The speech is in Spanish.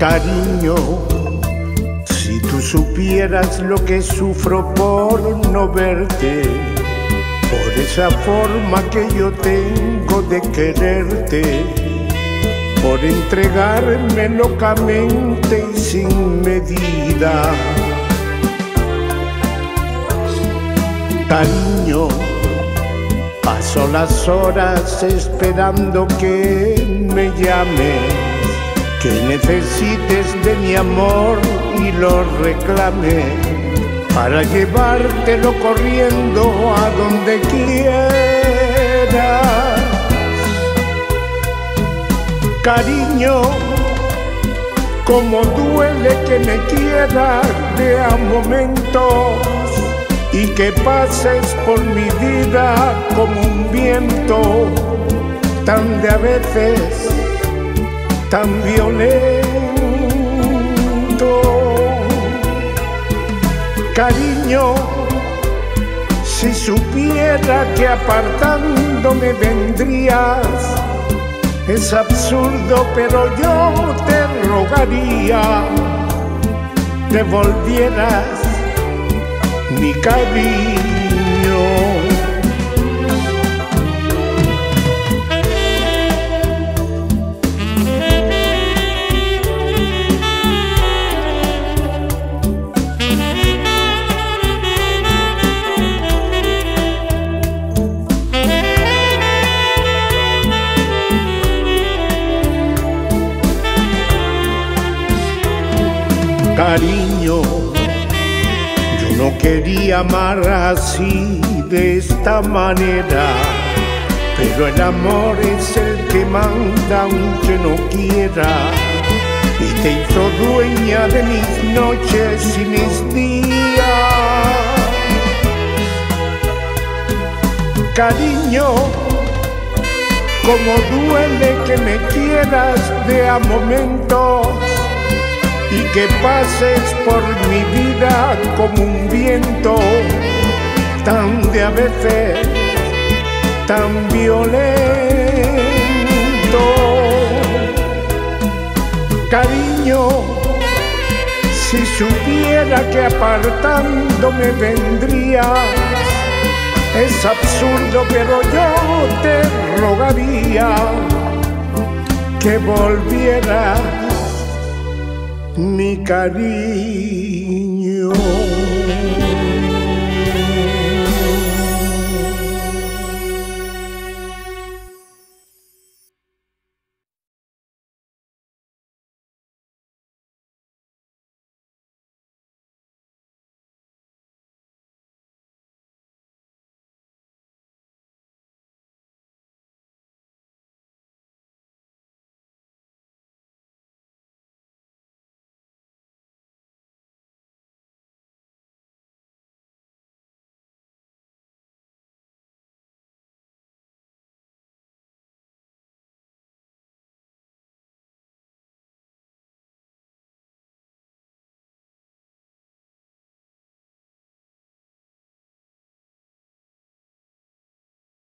Cariño, si tú supieras lo que sufro por no verte, por esa forma que yo tengo de quererte, por entregarme locamente y sin medida. Cariño, paso las horas esperando que me llames que necesites de mi amor y lo reclame para llevártelo corriendo a donde quieras. Cariño, como duele que me quieras de a momentos y que pases por mi vida como un viento tan de a veces tan violento. Cariño, si supiera que apartándome vendrías, es absurdo, pero yo te rogaría que volvieras mi cariño. Cariño. Yo no quería amar así, de esta manera. Pero el amor es el que manda aunque no quiera. Y te hizo dueña de mis noches y mis días. Cariño, como duele que me quieras de a momentos y que pases por mi vida como un viento tan de a veces, tan violento. Cariño, si supiera que apartándome vendrías, es absurdo, pero yo te rogaría que volvieras mi cariño.